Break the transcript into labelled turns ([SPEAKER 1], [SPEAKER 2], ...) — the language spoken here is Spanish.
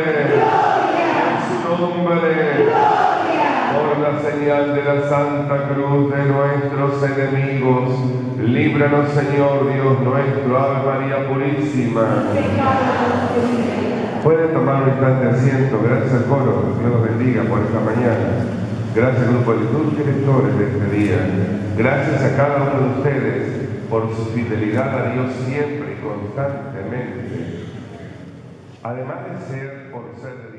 [SPEAKER 1] nombre, en su nombre, por la señal de la Santa Cruz de nuestros enemigos, líbranos Señor Dios nuestro, Ave María Purísima. Pueden tomar un instante asiento, gracias al coro, Dios los bendiga por esta mañana. Gracias grupo de liturgia y de este día. Gracias a cada uno de ustedes por su fidelidad a Dios siempre y constantemente. Además de ser por ser